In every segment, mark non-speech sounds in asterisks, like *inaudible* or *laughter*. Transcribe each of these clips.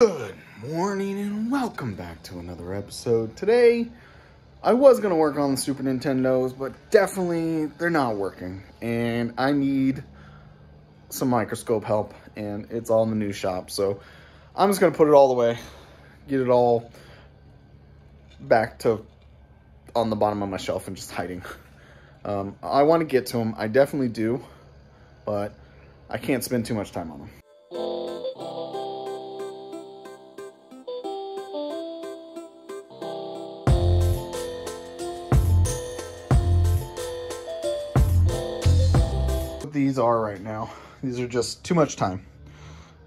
Good morning and welcome back to another episode. Today, I was going to work on the Super Nintendos, but definitely they're not working. And I need some microscope help, and it's all in the new shop. So I'm just going to put it all away, get it all back to on the bottom of my shelf and just hiding. Um, I want to get to them. I definitely do, but I can't spend too much time on them. Now. These are just too much time.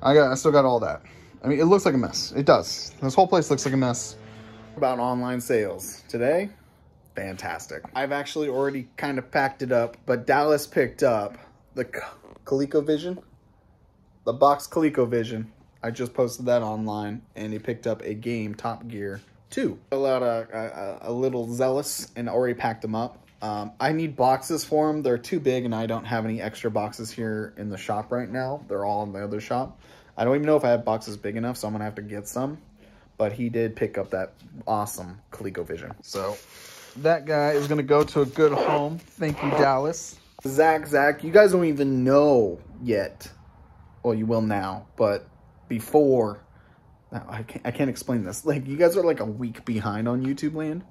I got, I still got all that. I mean, it looks like a mess. It does. This whole place looks like a mess. About online sales today, fantastic. I've actually already kind of packed it up, but Dallas picked up the ColecoVision, the box ColecoVision. I just posted that online, and he picked up a game, Top Gear 2. A a, a little zealous and already packed them up. Um, I need boxes for them. They're too big, and I don't have any extra boxes here in the shop right now. They're all in the other shop. I don't even know if I have boxes big enough, so I'm going to have to get some. But he did pick up that awesome ColecoVision. So that guy is going to go to a good home. Thank you, Dallas. Zach, Zach, you guys don't even know yet. Well, you will now, but before, I can't, I can't explain this. Like, you guys are like a week behind on YouTube land.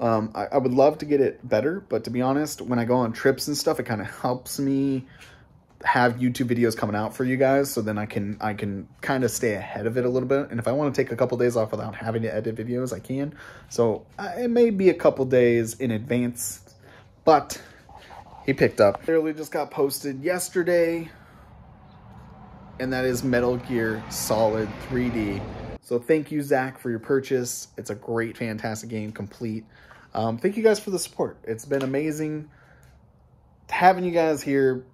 Um, I, I, would love to get it better, but to be honest, when I go on trips and stuff, it kind of helps me have YouTube videos coming out for you guys, so then I can I can kind of stay ahead of it a little bit. And if I want to take a couple days off without having to edit videos, I can. So uh, it may be a couple days in advance, but he picked up. Literally just got posted yesterday, and that is Metal Gear Solid 3D. So thank you, Zach, for your purchase. It's a great, fantastic game, complete. Um, thank you guys for the support. It's been amazing having you guys here,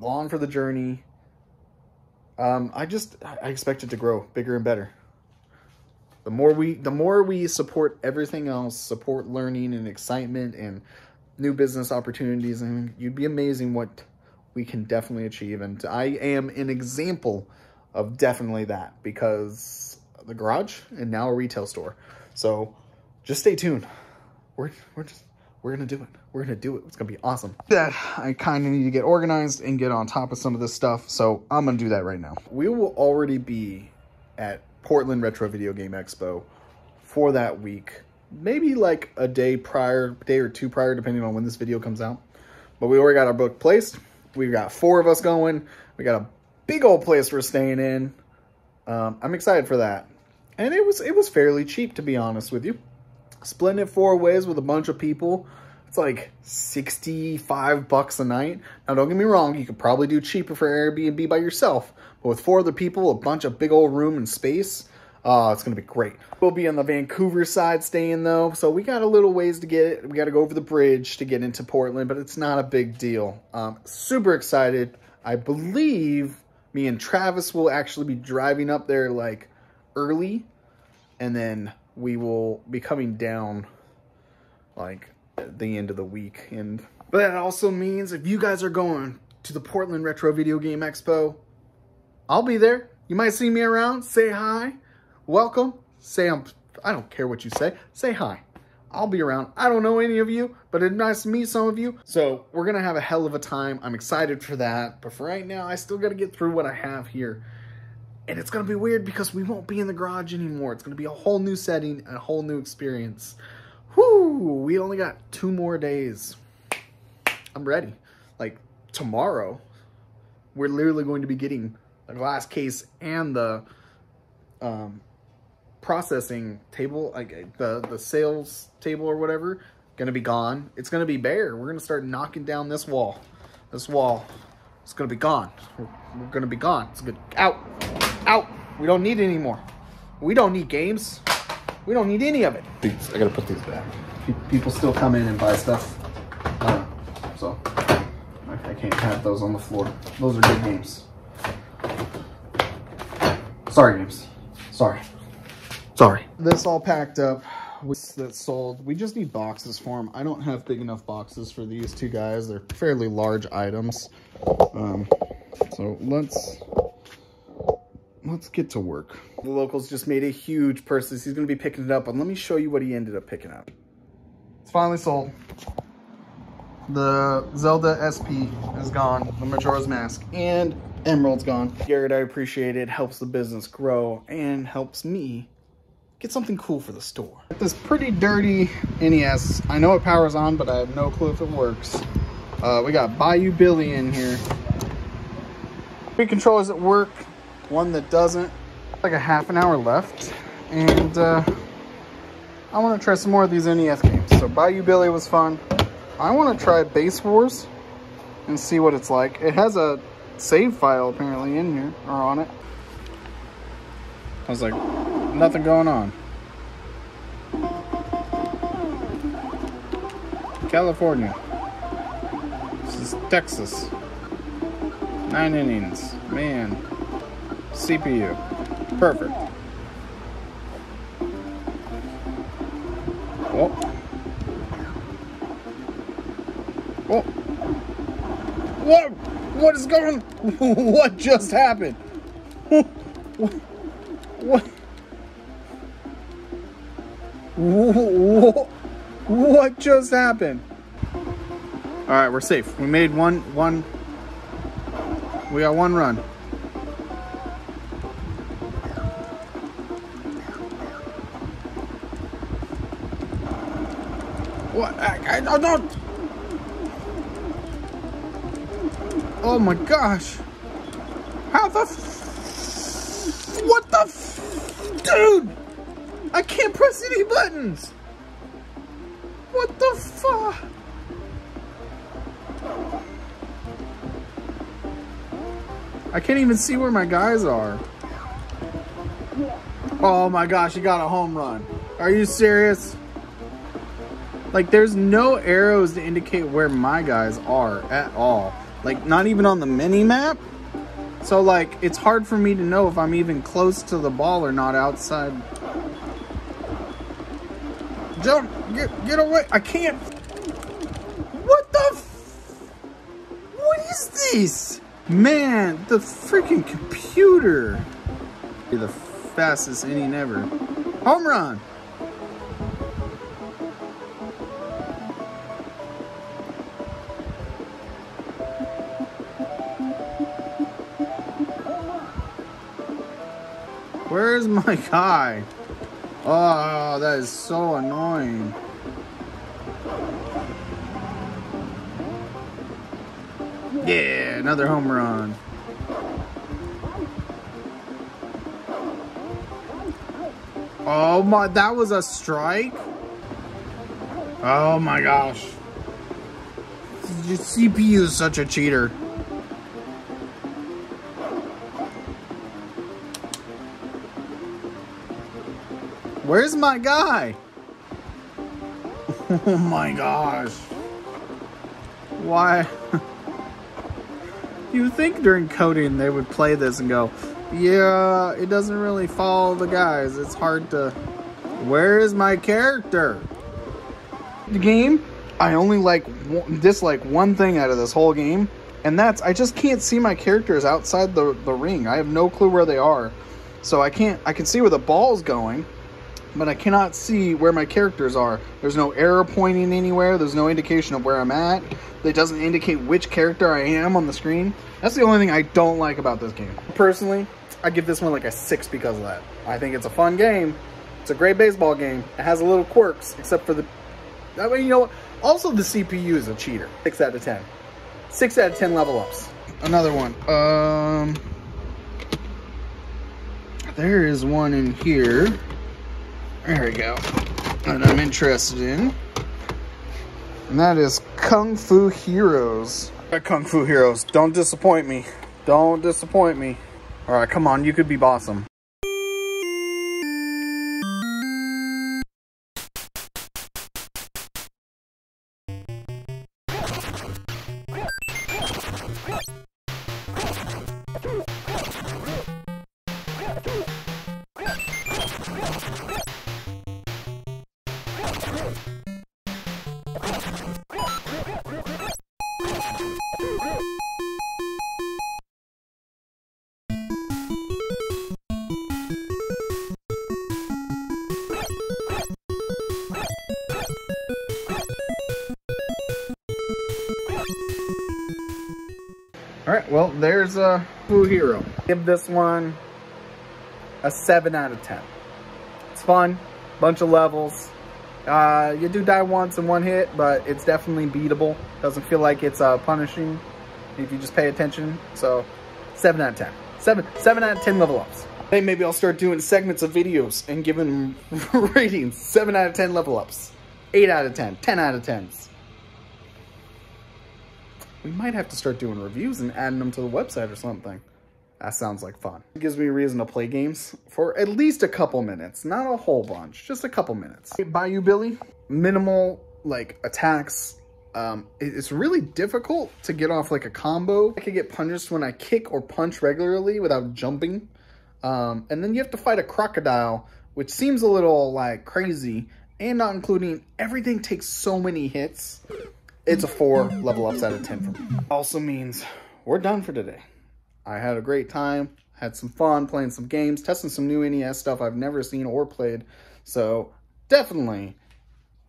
long for the journey. Um, I just, I expect it to grow bigger and better. The more we, the more we support everything else, support learning and excitement and new business opportunities, and you'd be amazing what we can definitely achieve. And I am an example of definitely that because the garage and now a retail store. So just stay tuned. We're, we're just, we're going to do it. We're going to do it. It's going to be awesome. That I kind of need to get organized and get on top of some of this stuff. So I'm going to do that right now. We will already be at Portland Retro Video Game Expo for that week. Maybe like a day prior, day or two prior, depending on when this video comes out. But we already got our book placed. We've got four of us going. We got a big old place we're staying in. Um, I'm excited for that and it was it was fairly cheap to be honest with you. Splitting it four ways with a bunch of people, it's like 65 bucks a night. Now don't get me wrong, you could probably do cheaper for Airbnb by yourself, but with four other people, a bunch of big old room and space, uh, it's gonna be great. We'll be on the Vancouver side staying though, so we got a little ways to get it. We got to go over the bridge to get into Portland, but it's not a big deal. Um, super excited. I believe me and Travis will actually be driving up there like early and then we will be coming down like at the end of the week and but that also means if you guys are going to the Portland Retro Video Game Expo I'll be there you might see me around say hi welcome say I'm I don't care what you say say hi I'll be around. I don't know any of you, but it's nice to meet some of you. So we're going to have a hell of a time. I'm excited for that. But for right now, I still got to get through what I have here. And it's going to be weird because we won't be in the garage anymore. It's going to be a whole new setting, a whole new experience. Whoo! We only got two more days. I'm ready. Like, tomorrow, we're literally going to be getting the glass case and the um, processing table, like the, the sales table or whatever, to be gone. It's to be bare. We're to start knocking down this wall. This wall going to be gone. We're, we're to be gone. It's good. Out. Out. We don't need it anymore. We don't need games. We don't need any of it. These, I gotta put these back. People still come in and buy stuff. Uh, so, I can't have those on the floor. Those are good games. Sorry, games. Sorry. Sorry. This all packed up. That's sold. We just need boxes for them. I don't have big enough boxes for these two guys. They're fairly large items. Um, so let's let's get to work. The locals just made a huge purchase. He's to be picking it up, and let me show you what he ended up picking up. It's finally sold. The Zelda SP is gone, the Majora's Mask, and Emerald's gone. Garrett, I appreciate it. Helps the business grow and helps me get something cool for the store. This pretty dirty NES. I know it powers on, but I have no clue if it works. Uh, we got Bayou Billy in here. Three controllers at work, one that doesn't. Like a half an hour left, and uh, I want to try some more of these NES games. So Bayou Billy was fun. I want to try Base Wars and see what it's like. It has a save file apparently in here, or on it. I was like, nothing going on. California. This is Texas. Nine innings. Man. CPU. Perfect. Oh. Oh. What? What is going *laughs* What just happened? *laughs* What? *laughs* What? Just happened? All right, we're safe. We made one, one, we got one run. What? I, don't. Oh my gosh. How the What the Dude! I can't press any buttons! What the fuck? I can't even see where my guys are. Oh my gosh, he got a home run. Are you serious? Like, there's no arrows to indicate where my guys are at all. Like, not even on the mini map. So, like, it's hard for me to know if I'm even close to the ball or not outside. Jump! Get, get away! I can't! What the What is this? Man, the freaking computer! You're The fastest inning ever. Home run! Where's my guy? Oh, that is so annoying. Yeah, another home run. Oh my, that was a strike? Oh my gosh. CPU is such a cheater. Where's my guy? *laughs* Oh my gosh. Why? *laughs* you think during coding they would play this and go, yeah, it doesn't really follow the guys. It's hard to... Where is my character? The game, I only like dislike one thing out of this whole game, and that's I just can't see my characters outside the, the ring. I have no clue where they are. So I can't, I can see where the ball's going, but I cannot see where my characters are. There's no arrow pointing anywhere. There's no indication of where I'm at. It doesn't indicate which character I am on the screen. That's the only thing I don't like about this game. Personally, I give this one like a 6 because of that. I think it's a fun game. It's a great baseball game. It has a little quirks, except for the... I mean, you know? Also, the CPU is a cheater. 6 out of 10. 6 out of 10 level ups. Another one. Um... There is one in here. There we go. That I'm interested in. And that is Kung Fu Heroes. Kung Fu Heroes, don't disappoint me. Don't disappoint me. All right, come on, you could be awesome. All right, well, there's a Who Hero. Give this one a 7 out of 10. It's fun, bunch of levels, uh, you do die once in one hit, but it's definitely beatable. Doesn't feel like it's uh, punishing if you just pay attention. So, 7 out of 10. 7, 7 out of 10 level ups. Hey, maybe I'll start doing segments of videos and giving *laughs* ratings. 7 out of 10 level ups. 8 out of 10. 10 out of 10s. We might have to start doing reviews and adding them to the website or something. That sounds like fun. It gives me a reason to play games for at least a couple minutes. Not a whole bunch, just a couple minutes. Bayou Billy, minimal like attacks. Um, it's really difficult to get off like a combo. I could get punished when I kick or punch regularly without jumping. Um, and then you have to fight a crocodile, which seems a little like crazy and not including everything takes so many hits. It's a four level ups out of 10 for me. Also means we're done for today. I had a great time, had some fun playing some games, testing some new NES stuff I've never seen or played. So definitely,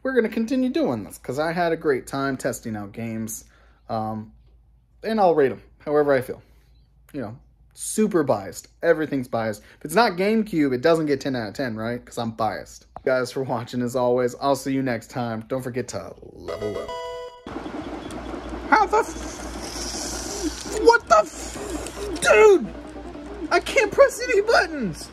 we're going to continue doing this because I had a great time testing out games. Um, and I'll rate them however I feel. You know, super biased. Everything's biased. If it's not GameCube, it doesn't get 10 out of 10, right? Because I'm biased. guys for watching as always. I'll see you next time. Don't forget to level up. How the What the Dude! I can't press any buttons!